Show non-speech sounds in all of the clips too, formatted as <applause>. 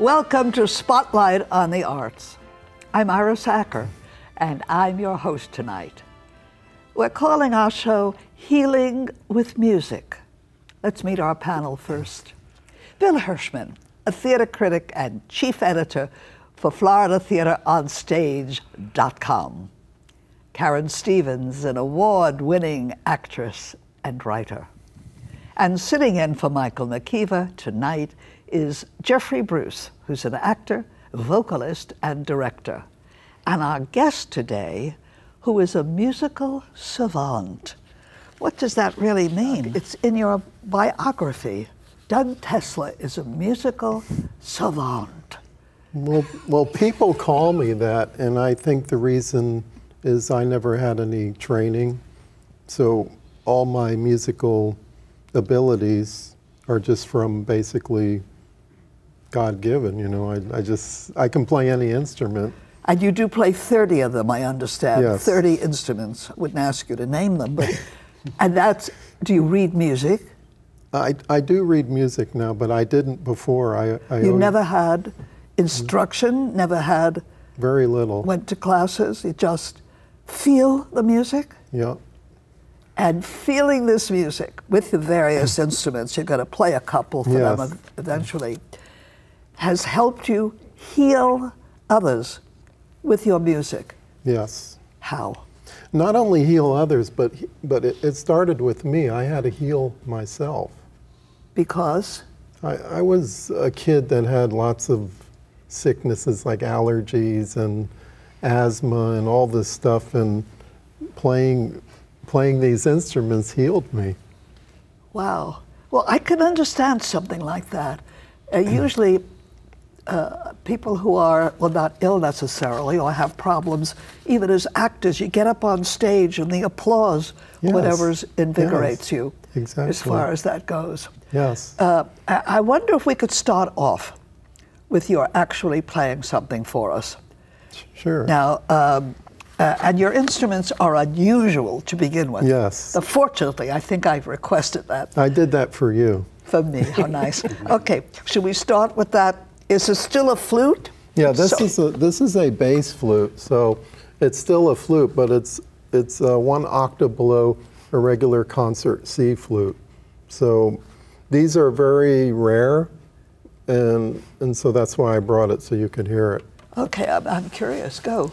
Welcome to Spotlight on the Arts. I'm Iris Acker, and I'm your host tonight. We're calling our show Healing with Music. Let's meet our panel first. Bill Hirschman, a theater critic and chief editor for FloridaTheaterOnStage.com. Karen Stephens, an award winning actress and writer. And sitting in for Michael McKeever tonight is Jeffrey Bruce, who's an actor, vocalist, and director. And our guest today, who is a musical savant. What does that really mean? Uh, it's in your biography. Doug Tessler is a musical savant. Well, well, people call me that, and I think the reason is I never had any training. So all my musical abilities are just from basically God given. You know, I, I just I can play any instrument. And you do play 30 of them, I understand. Yes. 30 instruments. I wouldn't ask you to name them, but <laughs> and that's do you read music? I, I do read music now, but I didn't before. I, I You never had mm-hmm. instruction, never had very little. went to classes. You just feel the music Yeah, and feeling this music with the various <laughs> instruments. You're going to play a couple for them Yes. ev- eventually. Has helped you heal others with your music. yes. How? Not only heal others, but but it, it started with me. I had to heal myself. Because I, I was a kid that had lots of sicknesses like allergies and asthma and all this stuff, and playing playing these instruments healed me. Wow. Well, I can understand something like that. Uh, usually, uh, people who are, well, not ill necessarily or have problems, even as actors, you get up on stage and the applause, Yes. whatever's invigorates Yes. you, as far as that goes. Yes. Uh, I I wonder if we could start off with your actually playing something for us. sure. Now, um, uh, and your instruments are unusual to begin with. Yes. Uh, fortunately, I think I've requested that I did that for you. For me. How nice. <laughs> okay, should we start with that? Is this still a flute? Yeah, this So- is a this is a bass flute, so it's still a flute, but it's it's uh, one octave below a regular concert C flute. So these are very rare, and and so that's why I brought it so you could hear it. Okay, I'm, I'm curious. Go.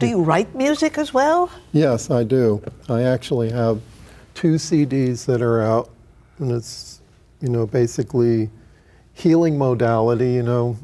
do you write music as well? Yes, I do. I actually have two CDs that are out, and it's you know basically healing modality. You know.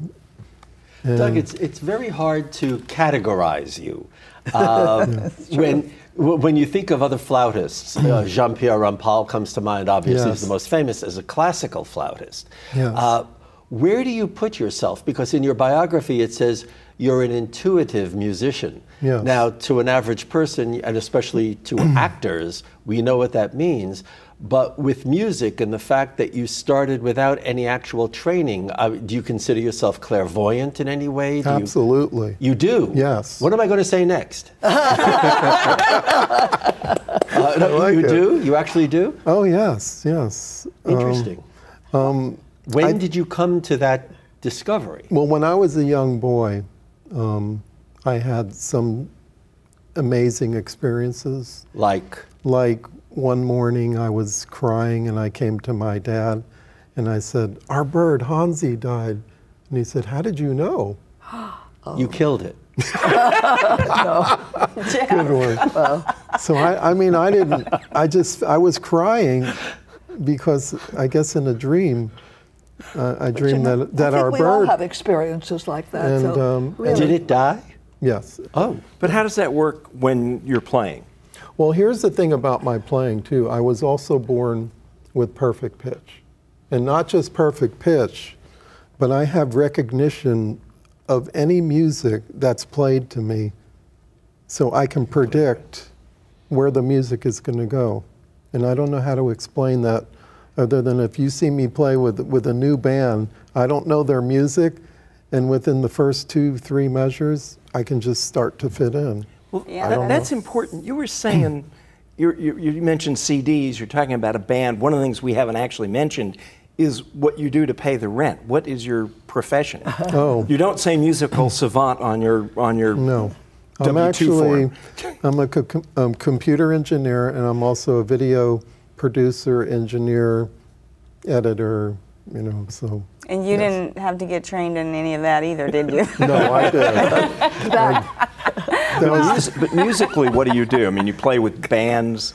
Doug, it's, it's very hard to categorize you. Um, <laughs> when, when you think of other flautists, uh, Jean Pierre Rampal comes to mind, obviously, Yes. he's the most famous as a classical flautist. Yes. Uh, where do you put yourself? Because in your biography it says you're an intuitive musician. Yes. Now, to an average person, and especially to <clears throat> actors, we know what that means. But with music and the fact that you started without any actual training, uh, do you consider yourself clairvoyant in any way? Do Absolutely. you do? Yes. What am I going to say next? <laughs> Uh, no, like you it. do? You actually do? Oh yes, yes. Um, Interesting. when did you come to that discovery? Well, when I was a young boy, um, I had some amazing experiences. Like, Like one morning, I was crying and I came to my dad and I said, Our bird, Hansi, died. And he said, How did you know? <gasps> you killed it. <laughs> <laughs> Good one. <laughs> So I, I mean, I didn't, I just, I was crying because I guess in a dream, uh, I dreamed that, that I think our we all bird, have experiences like that. And, so um, really, Did it die? Yes. Oh, But how does that work when you're playing? Well, here's the thing about my playing, too. I was also born with perfect pitch. And not just perfect pitch, but I have recognition of any music that's played to me so I can predict where the music is going to go. And I don't know how to explain that other than if you see me play with, with a new band, I don't know their music, and within the first two, three measures, I can just start to fit in. Well, Yeah. that- that's know. important. You were saying, <clears throat> you you you mentioned CDs, you're talking about a band. One of the things we haven't actually mentioned is what you do to pay the rent. What is your profession? <laughs> Oh. You don't say musical savant on your, on your No. I'm actually, form. <laughs> I'm a co- um, computer engineer and I'm also a video producer, engineer, editor, you know, so. And you didn't have to get trained in any of that either, did you? <laughs> No, I did. <laughs> That was- Mus- but musically, what do you do? I mean, you play with bands.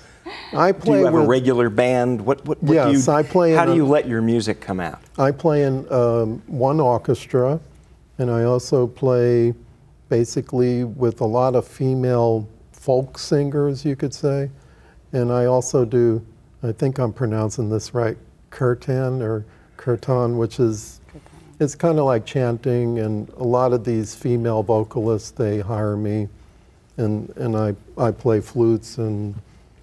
I Do play you have with, a regular band? What, what, what do Yes, you, I play How in do a- you let your music come out? I play in um, one orchestra and I also play basically with a lot of female folk singers, you could say. And I also do, I think I'm pronouncing this right, kirtan or kirtan, which is, it's kind of like chanting. And a lot of these female vocalists, they hire me and, and I, I play flutes and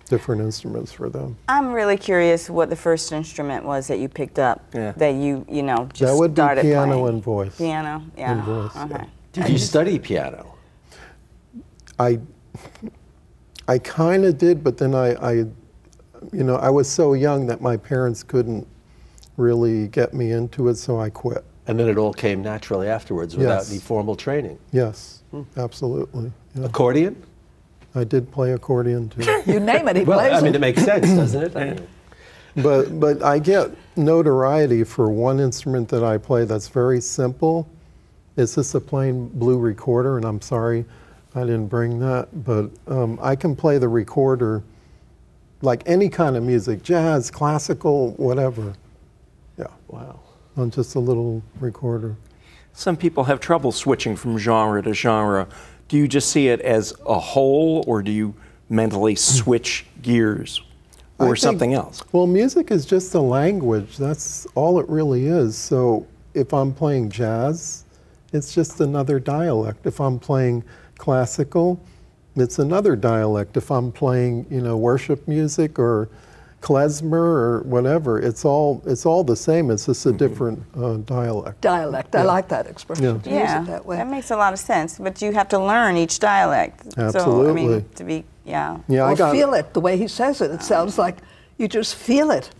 different instruments for them. I'm really curious what the first instrument was that you picked up Yeah. that you, you know, just That would be piano playing. and voice. Piano, yeah. And voice, yeah. did you study piano? I, I kind of did, but then I, I, you know, I was so young that my parents couldn't really get me into it, so I quit. And then it all came naturally afterwards without Yes. any formal training. Yes, absolutely. Yeah. Accordion? I did play accordion too, <laughs> You name it, he Well, plays I mean, it. it makes sense, doesn't it? <laughs> I mean, but but I get notoriety for one instrument that I play that's very simple. It's just a plain blue recorder, and I'm sorry I didn't bring that, but um, I can play the recorder like any kind of music, jazz, classical, whatever. Yeah, wow. on just a little recorder. Some people have trouble switching from genre to genre. Do you just see it as a whole, or do you mentally hmm. switch gears, or think- something else? Well, music is just a language. That's all it really is. So if I'm playing jazz, it's just another dialect. If I'm playing classical, it's another dialect. If I'm playing, you know, worship music or klezmer or whatever, it's all it's all the same. It's just a different uh, dialect. Dialect. I like that expression. Yeah. To use Yeah, it that way. That makes a lot of sense. But you have to learn each dialect. So, I Absolutely. mean, to be, yeah. Yeah, I or got. feel it the way he says it. It sounds like you just feel it.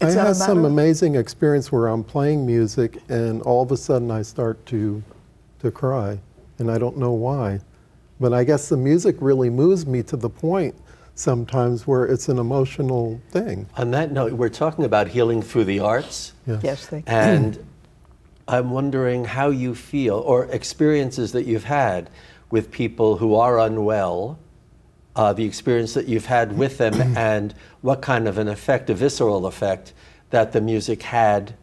I It's not a had some amazing experience where I'm playing music and all of a sudden I start to to cry and I don't know why. But I guess the music really moves me to the point sometimes where it's an emotional thing. On that note, we're talking about healing through the arts. Yes. Yes, they And I'm wondering how you feel, or experiences that you've had with people who are unwell, uh, the experience that you've had with them, <clears throat> and what kind of an effect, a visceral effect, that the music had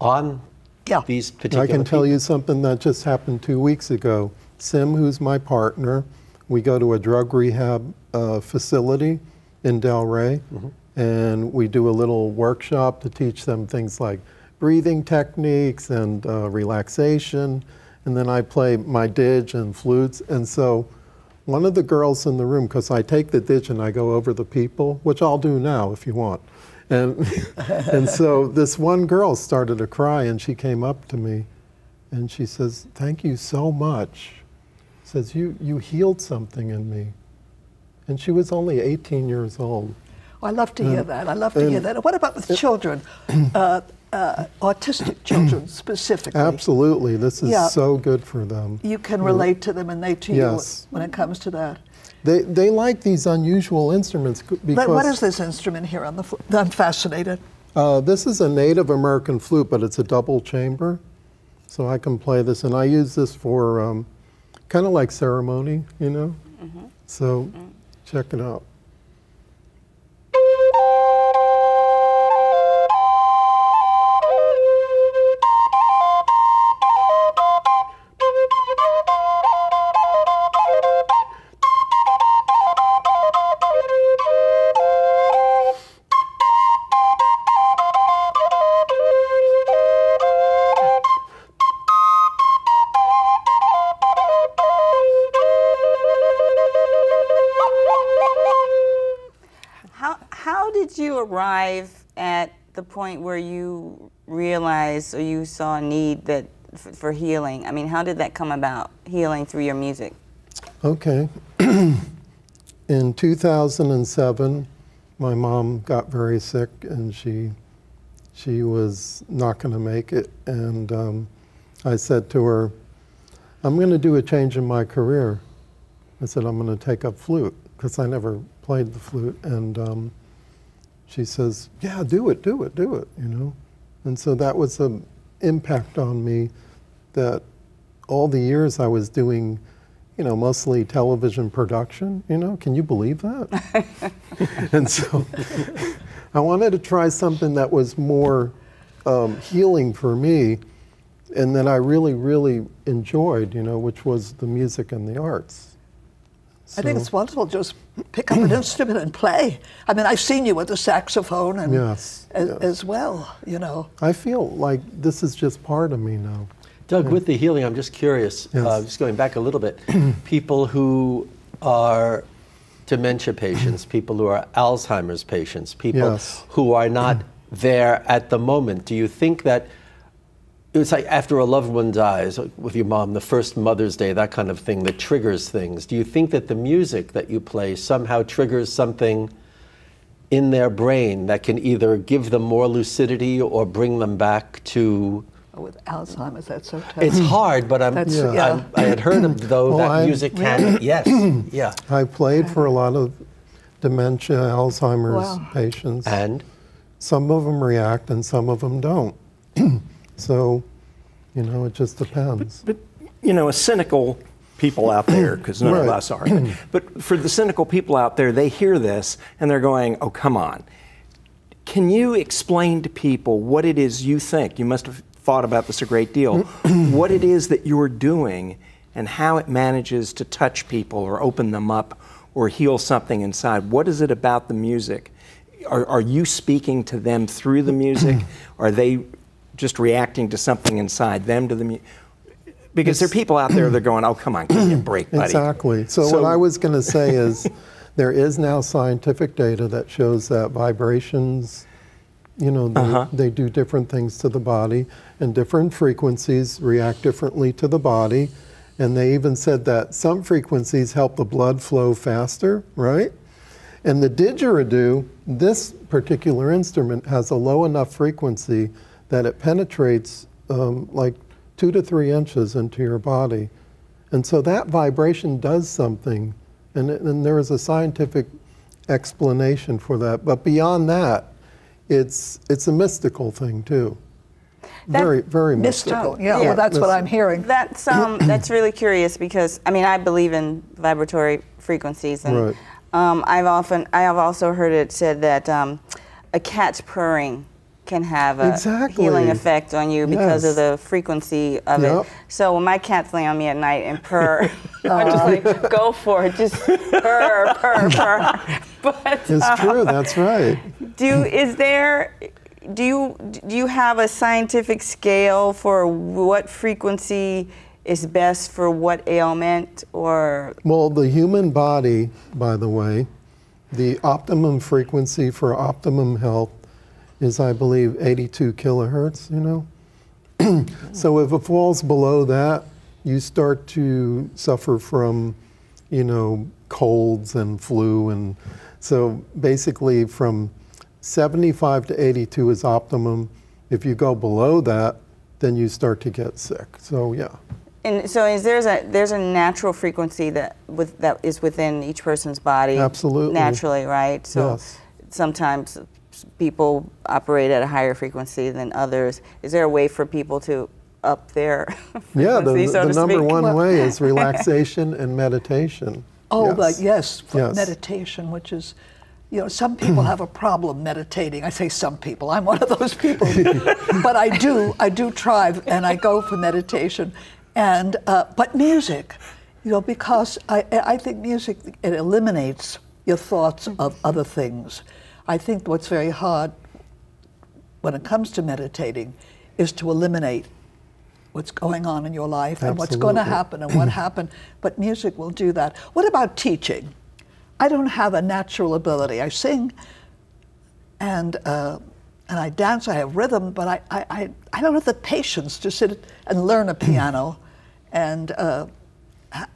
on Yeah. these particular I can tell you something that just happened two weeks ago. Sim, who's my partner, we go to a drug rehab uh, facility in Delray, and we do a little workshop to teach them things like breathing techniques and uh, relaxation. And then I play my didge and flutes. And so one of the girls in the room, because I take the didge and I go over the people, which I'll do now if you want. And, <laughs> and so this one girl started to cry and she came up to me and she says, Thank you so much. Says, You, you healed something in me. And she was only 18 years old. I love to hear that. I love to hear that. What about with children, <clears throat> uh, uh, autistic <clears throat> children specifically? Absolutely. This is Yeah. so good for them. You can relate to them and they to Yes. you when it comes to that. They, they like these unusual instruments because But what is this instrument here on the fl- I'm fascinated. Uh, this is a Native American flute, but it's a double chamber. So I can play this, and I use this for um, kind of like ceremony, you know? Mm-hmm. So check it out. Arrive at the point where you realized or you saw a need that f- for healing? I mean, how did that come about? Healing through your music. Okay. <clears throat> In 2007, my mom got very sick and she she was not going to make it. And um, I said to her, I'm going to do a change in my career. I said, I'm going to take up flute because I never played the flute. And um, she says, Yeah, do it, do it, do it, you know. And so that was an impact on me that all the years I was doing, you know, mostly television production, you know, can you believe that? <laughs> and so I wanted to try something that was more um, healing for me and that I really, really enjoyed, you know, which was the music and the arts. I think it's wonderful. Just pick up an <clears throat> instrument and play. I mean, I've seen you with the saxophone and Yes, as, yes. as well. You know, I feel like this is just part of me now. Doug, with the healing, I'm just curious, uh, just going back a little bit, <clears throat> people who are dementia patients, people who are Alzheimer's patients, people Yes. who are not <clears throat> there at the moment, do you think that it's like after a loved one dies, like with your mom, the first Mother's Day, that kind of thing that triggers things. Do you think that the music that you play somehow triggers something in their brain that can either give them more lucidity or bring them back to oh, with Alzheimer's, that's so tough. it's hard, but I'm, That's- Yeah. yeah. I'm- i had heard of, though Well, that I- music can. <clears throat> Yes, yeah. I played for a lot of dementia, Alzheimer's Wow. patients. And Some of them react and some of them don't. <clears throat> so, you know, it just depends. But you know, a cynical people out there, because none of Right. us are. But, but for the cynical people out there, they hear this and they're going, "Oh, come on." Can you explain to people what it is you think? You must have thought about this a great deal. <clears throat> what it is that you're doing and how it manages to touch people or open them up or heal something inside. What is it about the music? Are, are you speaking to them through the music? <clears throat> are they just reacting to something inside them to the music? Because there are people out there that are going, oh, come on, give me a <clears throat> break, buddy. Exactly. So, what I was going to say is <laughs> there is now scientific data that shows that vibrations, you know, they, Uh-huh. they do different things to the body, and different frequencies react differently to the body. And they even said that some frequencies help the blood flow faster, right? And the didgeridoo, this particular instrument, has a low enough frequency that it penetrates um, like two to three inches into your body. And so that vibration does something. And, it- and there is a scientific explanation for that. But beyond that, it's, it's a mystical thing too. very, very mystical. mystical. Yeah, well, that's what I'm hearing. That's um, <clears throat> that's really curious because I mean I believe in vibratory frequencies, and Right. um, I've often I have also heard it said that um, a cat's purring can have a Exactly. healing effect on you because of the frequency of Yep. it. So when my cats lay on me at night and purr, <laughs> I'm just uh, like, go for it, just purr, purr, <laughs> purr. <laughs> But It's uh, true, that's right. do is there do you do you have a scientific scale for what frequency is best for what ailment or Well, the human body, by the way, the optimum frequency for optimum health is, I believe, 82 kilohertz, you know? <clears throat> so if it falls below that, you start to suffer from, you know, colds and flu. And so basically, from 75 to 82 is optimum. If you go below that, then you start to get sick. So, yeah. and so is there's a there's a natural frequency that with that is within each person's body Absolutely. naturally right so Yes. sometimes people operate at a higher frequency than others is there a way for people to up their <laughs> Yeah, the, frequency, so the to number speak? one way is <laughs> relaxation and meditation. Oh, yes. but yes, for Yes. meditation, which is, you know, some people have a problem meditating. I say some people. I'm one of those people, <laughs> but I do. I do try, and I go for meditation, and uh, but music, you know, because I I think music it eliminates your thoughts of other things. I think what's very hard when it comes to meditating is to eliminate what's going on in your life and what's going to happen and what <clears throat> happened. But music will do that. What about teaching? I don't have a natural ability. I sing and uh, and I dance. I have rhythm, but I, I, I, I don't have the patience to sit and learn a <clears throat> piano. and uh,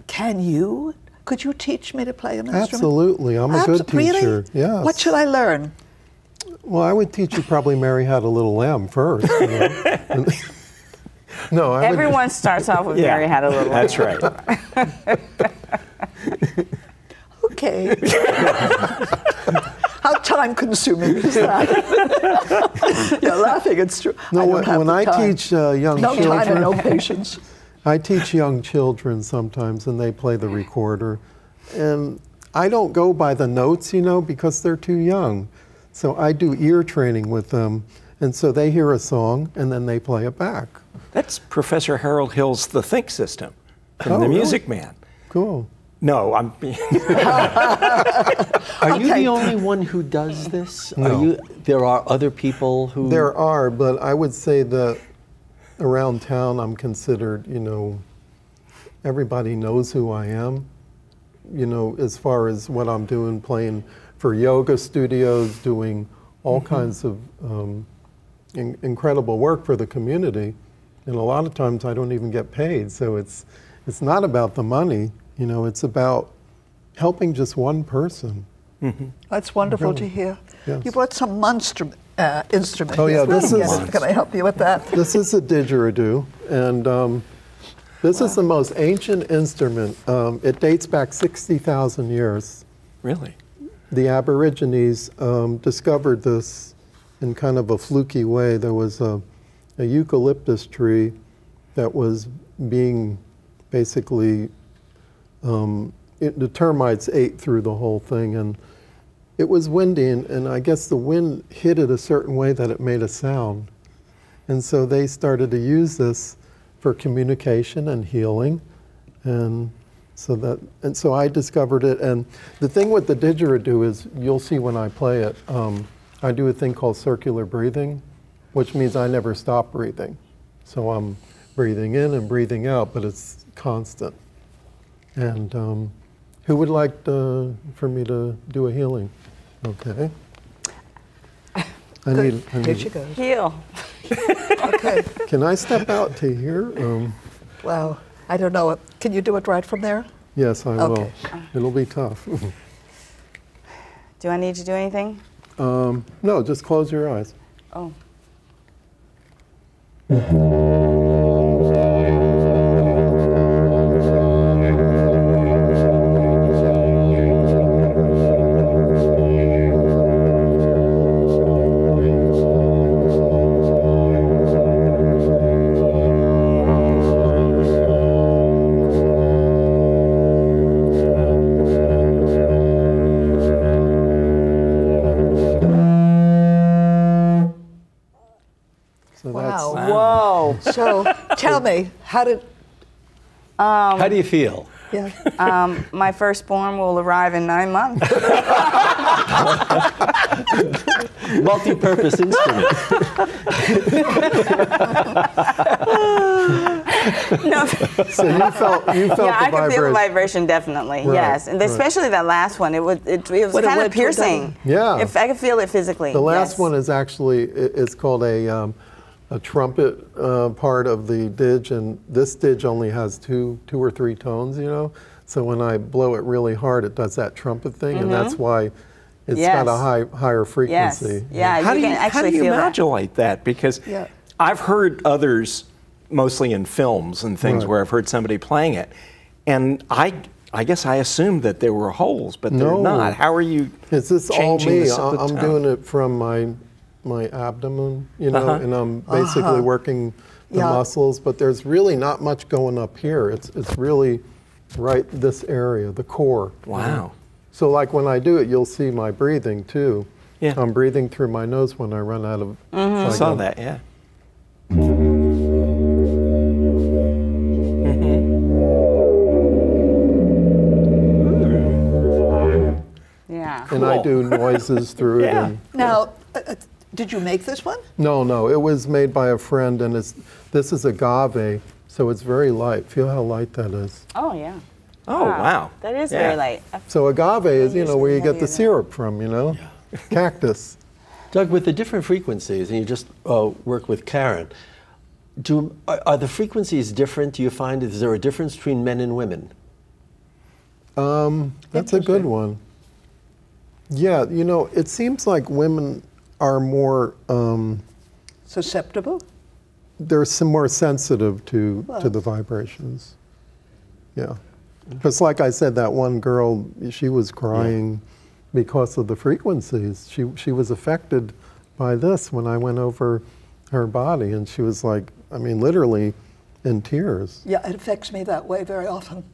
can you? Could you teach me to play an instrument? Absolutely. I'm a good Abs- really? teacher. Yes. What should I learn? Well, I would teach you probably Mary Had a Little Lamb first. you know. <laughs> No, I would, Everyone starts off with <laughs> Yeah, Mary Had a Little That's Lamb. That's right. <laughs> Okay. How time consuming is that? You're laughing, it's true. No, I don't when, have when the I time. teach uh, young no children, time and no patience. I teach young children sometimes, and they play the recorder, and I don't go by the notes, you know, because they're too young. So I do ear training with them, and so they hear a song and then they play it back. That's Professor Harold Hill's The Think System from Oh, The really? Music Man. Cool. No, I'm. <laughs> Are you Okay. the only one who does this? No. Are you? There are other people who. There are, but I would say that around town I'm considered, you know, everybody knows who I am. You know, as far as what I'm doing, playing for yoga studios, doing all kinds of um, in- incredible work for the community. And a lot of times I don't even get paid. So it's, it's not about the money, you know, it's about helping just one person. That's wonderful to hear. Yes. You brought some monster uh, instrument. Oh, here. yeah, this is- Can I help you with that? This is a didgeridoo, and um, this is the most ancient instrument. Um, it dates back 60,000 years. really? The Aborigines um, discovered this in kind of a fluky way. There was a, a eucalyptus tree that was being basically, um, it, the termites ate through the whole thing, and it was windy, and, and I guess the wind hit it a certain way that it made a sound. And so they started to use this for communication and healing. And so that and so I discovered it. And the thing with the didgeridoo is you'll see when I play it, um, I do a thing called circular breathing, which means I never stop breathing. So I'm breathing in and breathing out, but it's constant. And um, who would like to, for me to do a healing? Okay. I need, I Here she goes. Heal. <laughs> Okay. can I step out to here? Um, Wow. I don't know. Can you do it right from there? yes, I will. Okay. It'll be tough. <laughs> Do I need to do anything? um, no, just close your eyes. Oh. How did? How do you feel? Yeah. Um, my firstborn will arrive in nine months. <laughs> Multi-purpose instrument. <laughs> no. so you felt you felt yeah, the I can feel the vibration. vibration definitely. Right, yes, and right. especially that last one. It was it, it was When it kind of went toward that piercing. Yeah. If I could feel it physically. The last yes. one is actually it- it's called a um, a trumpet uh, part of the didge, and this didge only has two two or three tones, you know. So when I blow it really hard, it does that trumpet thing, and that's why it's got a Mm-hmm. High higher Yes. frequency. Yeah. how you do can you, actually how do you feel that. modulate that? Because Yeah. I've heard others, mostly in films and things, Right. where I've heard somebody playing it, and I, I guess I assumed that there were holes, but they're not. How are you? It's just all me. the s- I- the I'm tone? doing it from my my abdomen, you know, Uh-huh. and I'm basically working the Yeah. muscles. But there's really not much going up here. It's it's really right this area, the core. you know. Wow. So like when I do it, you'll see my breathing too. Yeah. I'm breathing through my nose when I run out of. Mm-hmm. I saw that. Yeah. Yeah. And I do noises through it. Yeah. And, Now, did you make this one? no, no, it was made by a friend, and it's this is agave, so it's very light. Feel how light that is. Oh yeah. Oh wow. That is Yeah. very light. I- So agave is, you know, where you get the syrup from, you know? <laughs> Cactus. Doug, with the different frequencies, and you just uh, work with Karen, do, are, are the frequencies different? Do you find is there a difference between men and women? Um, that's a good one. Yeah, you know, it seems like women are more, um, Susceptible? they're some more sensitive to, Well. to the vibrations. Yeah. Because, like I said, that one girl, she was crying because of the frequencies. She, she was affected by this when I went over her body, and she was like, I mean, literally in tears. Yeah, it affects me that way very often.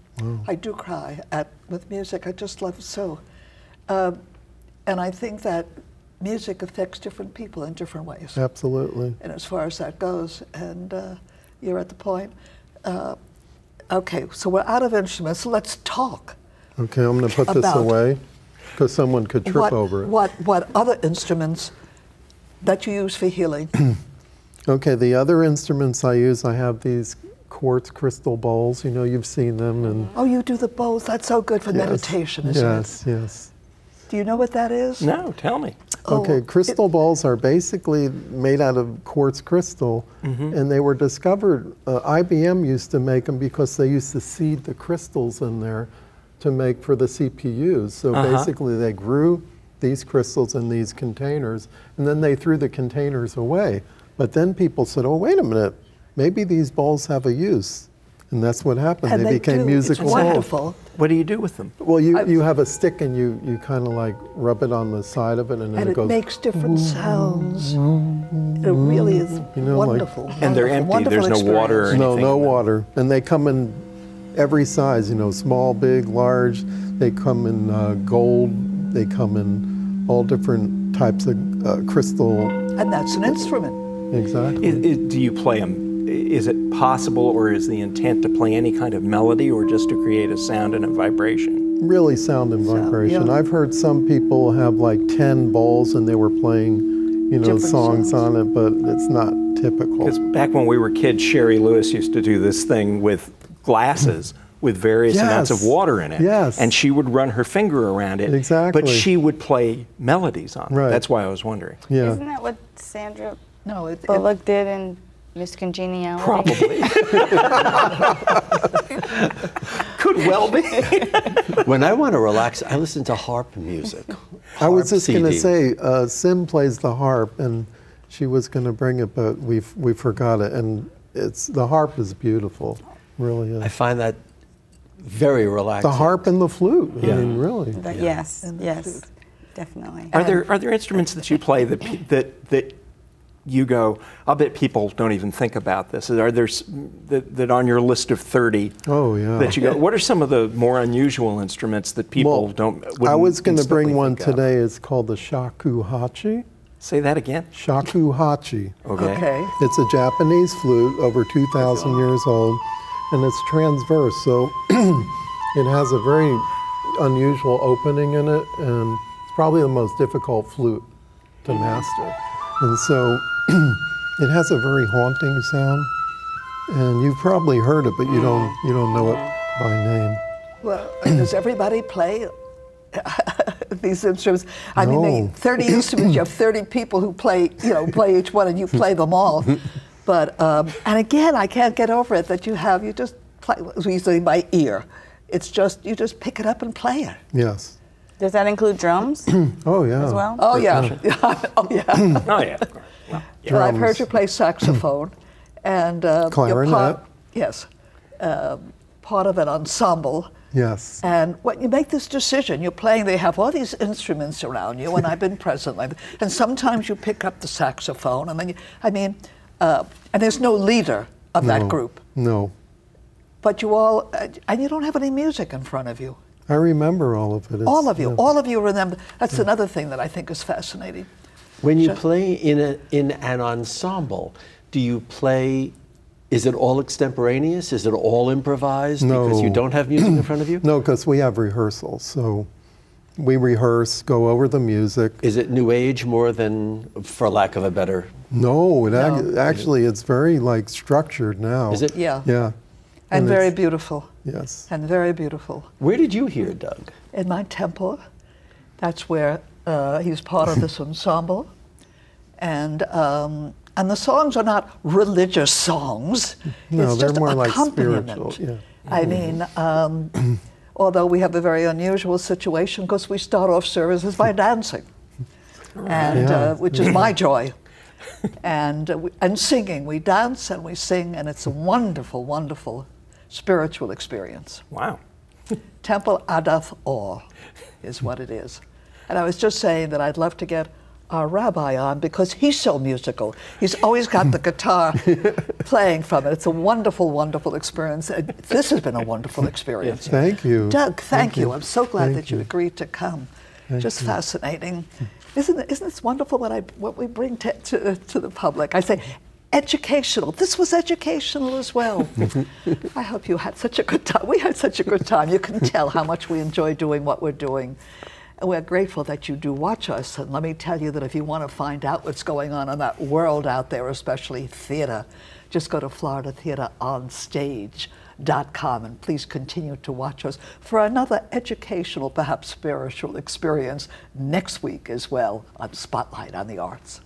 I do cry at with music. I just love it so, Um and I think that music affects different people in different ways. Absolutely. And as far as that goes, and uh, you're at the point. Uh, okay, so we're out of instruments. Let's talk. Okay, I'm going to put this away because someone could trip what, over it. What what other instruments that you use for healing? <clears throat> Okay, the other instruments I use, I have these quartz crystal bowls. You know, you've seen them, and oh, you do the both. That's so good for Yes, meditation, isn't yes, yes. it? Do you know what that is? No, tell me. Oh, Okay, it- crystal balls are basically made out of quartz crystal, Mm-hmm. and they were discovered. Uh, IBM used to make them because they used to seed the crystals in there to make for the CPUs. So Uh-huh. basically, they grew these crystals in these containers, and then they threw the containers away. But then people said, "Oh, wait a minute, maybe these balls have a use," and that's what happened. and they, they became do. musical It's wonderful. What do you do with them? Well, you, I- you have a stick and you, you kind of like rub it on the side of it, and then and it it goes. makes different sounds. It really is You know, like- wonderful. And they're wonderful, empty. There's wonderful no water or experience. No, no water. And they come in every size, you know, small, big, large. They come in uh, gold. They come in all different types of uh, crystal. And that's an instrument. Exactly. Is, is, do you play them? Is it possible, or is the intent to play any kind of melody, or just to create a sound and a vibration? really sound and Sound, vibration. yeah. I've heard some people have like 10 bowls and they were playing, you know, Different songs songs. on it, but it's not typical. Because back when we were kids, Shari Lewis used to do this thing with glasses with various amounts of water in it. Yes. And she would run her finger around it. Exactly. But she would play melodies on it. Right. That's why I was wondering. Yeah. Isn't that what Sandra No, it, it, Bullock did in Miss Congeniality? Probably. <laughs> Could well be. when I want to relax, I listen to harp music. I was just going to say, uh, Sim plays the harp, and she was going to bring it, but we we forgot it. And it's the harp is beautiful, really I find that very relaxing. The harp and the flute. Yeah. I mean, really. The- Yes, the yes, flute. definitely. Are there are there instruments that you play that that that you go? I'll bet people don't even think about this. Are there that, that on your list of thirty? Oh, yeah. That you go. <laughs> What are some of the more unusual instruments that people Well, don't? I wouldn't was going to bring one think of? today. It's called the shakuhachi. Say that again. Shakuhachi. Okay. okay. It's a Japanese flute, over 2,000 years old, and it's transverse. So <clears throat> it has a very unusual opening in it, and it's probably the most difficult flute to master. And so <clears throat> it has a very haunting sound, and you've probably heard it, but you don't you don't know it by name. Well, does everybody play <laughs> these instruments? I mean, No. they, 30 instruments, you have 30 people who play, you know, play each one and you play them all. <laughs> But, um, and again, I can't get over it that you have, you just play, we say by ear. It's just, you just pick it up and play it. Yes. Does that include drums <clears throat> Oh yeah. as well? Oh, yeah. <laughs> oh, yeah. <clears throat> Oh yeah. Well, yeah. Well, I've heard you play saxophone <clears throat> and uh, you're part, yes, um part of an ensemble. Yes. And when you make this decision, you're playing, they have all these instruments around you, and I've been <laughs> present. And sometimes you pick up the saxophone, and then you, I mean, uh, and there's no leader of that group. No. But you all, uh, and you don't have any music in front of you. I remember all of it. It's- all of you, yeah. all of you remember. That's another thing that I think is fascinating. When you Sure. play in, a, in an ensemble, do you play, is it all extemporaneous? Is it all improvised No. because you don't have music in front of you? <clears throat> No, because we have rehearsals. So we rehearse, go over the music. Is it new age more than, for lack of a better, No, it ac- No. actually it's very like structured now. is it? Yeah. Yeah. And, very beautiful. Yes. And very beautiful. Where did you hear Doug? in my temple. That's where uh, he's part of this <laughs> ensemble. and um, and the songs are not religious songs. No, it's they're just more like spiritual, yeah. I mean, um, although we have a very unusual situation because we start off services by dancing, and Yeah. uh, which is my joy, and uh, we, and singing. We dance and we sing, and it's a wonderful, wonderful spiritual experience. Wow. Temple Adath Or is what it is. And I was just saying that I'd love to get our rabbi on because he's so musical. He's always got the guitar <laughs> playing from it. It's a wonderful, wonderful experience. Uh, This has been a wonderful experience. Thank you. Doug, thank, Thank you. you. I'm so glad Thank that you, you. agreed to come. Thank Just you. fascinating. Isn't it, isn't this wonderful what, I, what we bring to, to, to the public? I say educational. This was educational as well. <laughs> I hope you had such a good time. We had such a good time. You can tell how much we enjoy doing what we're doing. We're grateful that you do watch us. And let me tell you that if you want to find out what's going on in that world out there, especially theater, just go to floridatheateronstage.com and please continue to watch us for another educational, perhaps spiritual experience next week as well on Spotlight on the Arts.